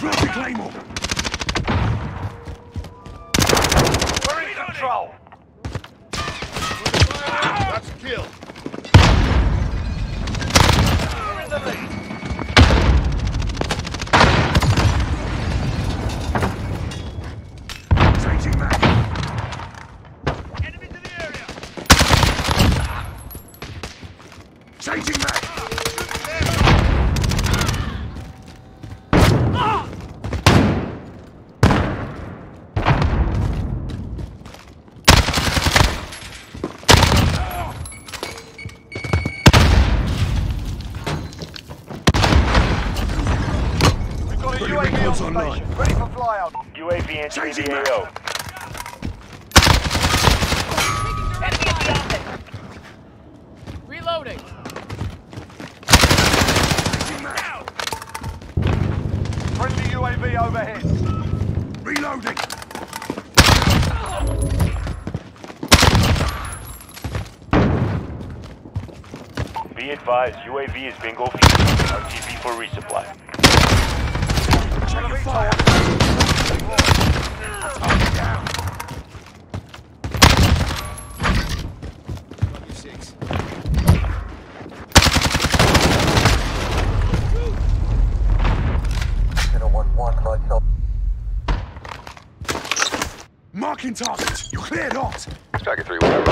Drop the Claymore! We're in control. That's a kill. We're in the lead. Changing back! Enemy to the area. Changing back! We've got a Pretty UAV recalls on online. Ready for flyout. UAV entering Changing the back. AO. Enemy at the office. Reloading. Changing! Friendly UAV overhead. Reloading! Be advised, UAV is bingo fuel. RTB for resupply. Enemy fire. Target down! Marking target! You cleared hot! Striker 3, whatever.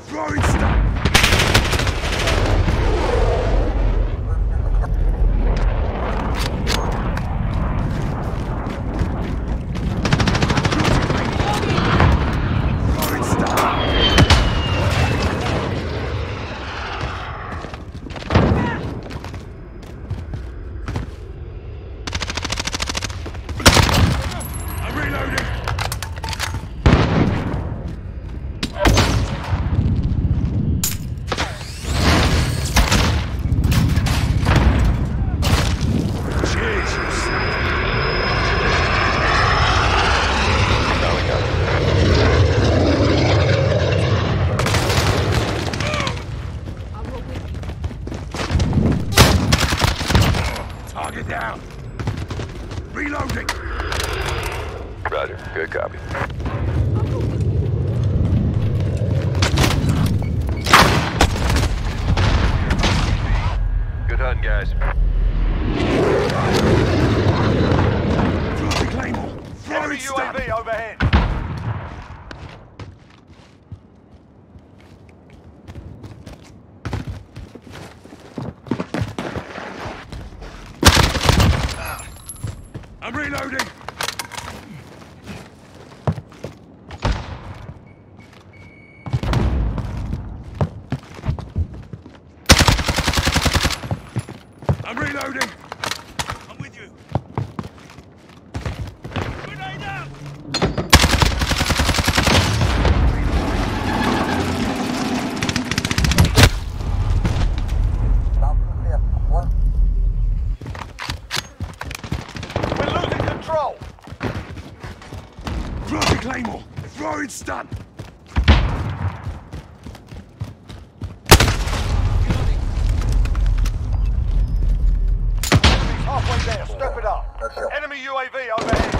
Throwing stun! Throwing guys. Drop the Claymore! Throwing Enemy! UAV overhead. I'm reloading! I'm reloading! I'm with you! Grenade out! We're losing control. Drop the Claymore! Throwing stun! Enemy's halfway there. Step it up. Enemy UAV overhead.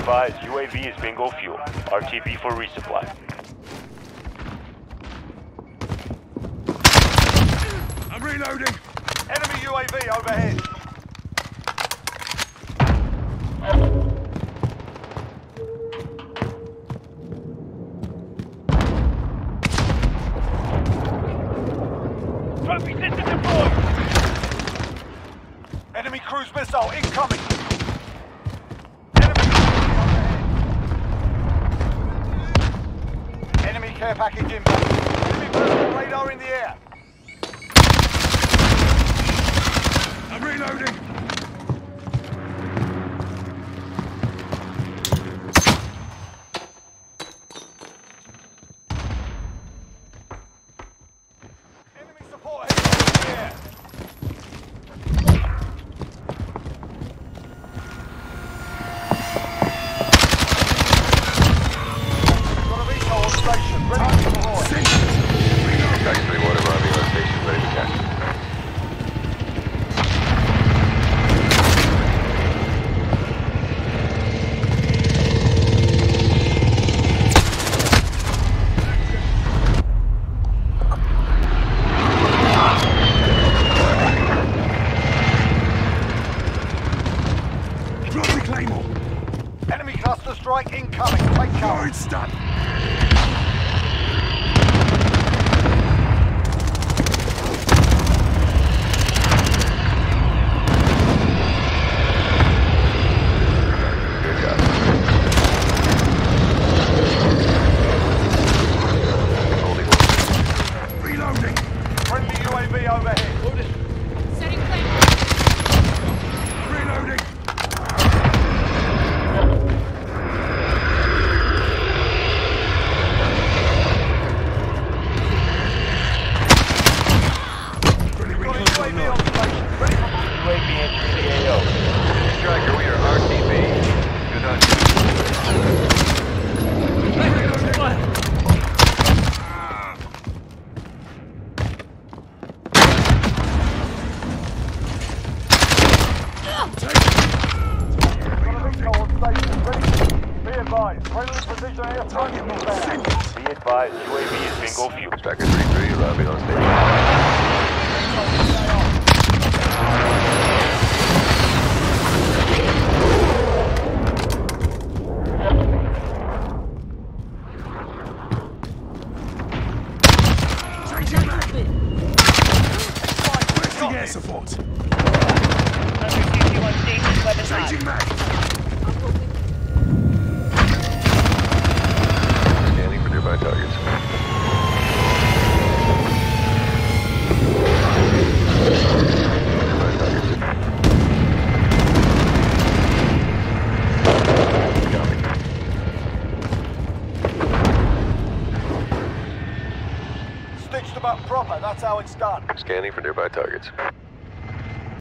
Advised, UAV is bingo fuel. RTB for resupply. I'm reloading! Enemy UAV overhead. Care package inbound. Enemy personal radar in the air. I'm reloading! Enemy support heading in the air. Got a VTOL on station, ready to deploy. Tiger 3 1 arriving on station, ready to catch. Drop the Claymore! Enemy cluster strike incoming. Take cover. Throwing stun! Good copy. Holding one. Reloading! Friendly UAV overhead. Setting claymore. Reloading! Really Got a recon UAV on station, ready for UAV entering the AO. Striker, we are RTB. Do not Got a VTOL on station, ready. Be advised, friendly precision airstrike inbound. Be advised, UAV is bingo fuel. Striker 3 3 arriving on station. Changing mag! Requesting air support! Under duty on station, weapons. Changing mag! Scanning for nearby targets. Nearby targets. Copy. Stitched them up proper, that's how it's done. Scanning for nearby targets.